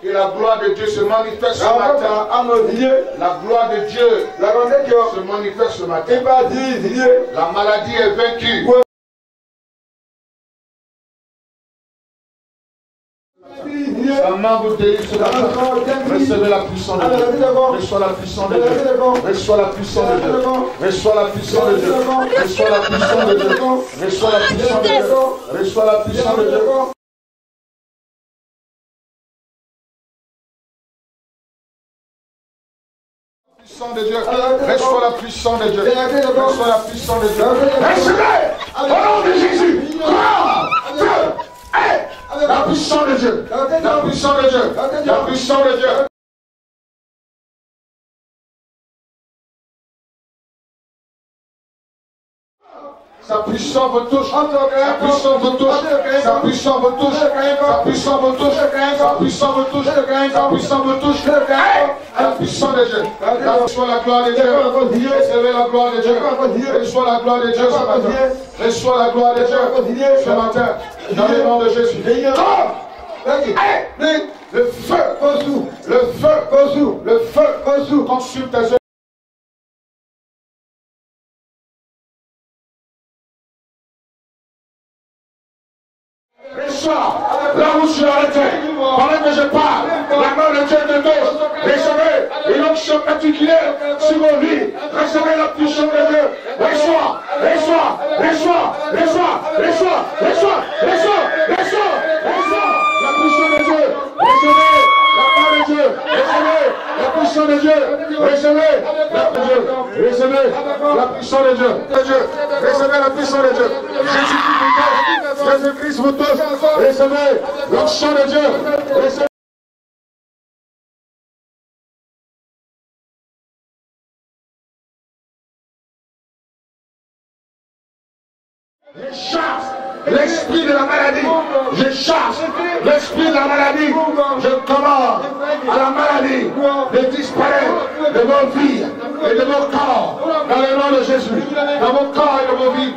Que la gloire de Dieu se manifeste ce matin. La gloire de Dieu se manifeste ce matin. La maladie est vaincue. La main vous délivre ce matin. Recevez la puissance de Dieu. Reçois la puissance de Dieu. Reçois la puissance de Dieu. Reçois la puissance de Dieu. Reçois la puissance de Dieu. Reçois la puissance de Dieu. Reçois la puissance de Dieu. Puissance de Dieu. Reçois la puissance de Dieu. Reçois la puissance de Dieu. Recevez au nom de Jésus. Feu. Hey. La puissance de Dieu. La puissance de Dieu. La puissance de Dieu. Sa puissance vous touche. Sa puissance vous touche. Sa puissance vous touche. Sa puissance vous touche. Sa puissance vous touche. Sa puissance vous touche. La puissance de Dieu. Reçois la gloire de Dieu. Recevez la gloire de Dieu. Reçois la gloire de Dieu ce matin. Reçois la gloire de Dieu ce matin. Dans le nom de Jésus. Le feu. Le feu. Le feu. Consume tes Reçois, là où je suis arrêté, pendant que je parle, la main de Dieu de dos, recevez une onction particulière sur vos vies, recevez la puissance de Dieu, reçois, reçois, reçois, reçois, reçois, reçois, reçois, reçois, reçois, la puissance de Dieu, recevez la main de Dieu, recevez la puissance de Dieu, recevez la puissance de Dieu, recevez la puissance de Dieu, recevez la puissance de Dieu, Jésus-Christ Jésus-Christ vous touche, recevez de Dieu, Je chasse l'esprit de la maladie. Je chasse l'esprit de la maladie. Je commande à la maladie de disparaître de vos vies et de vos corps. Dans le nom de Jésus. Dans vos corps et de vos vies.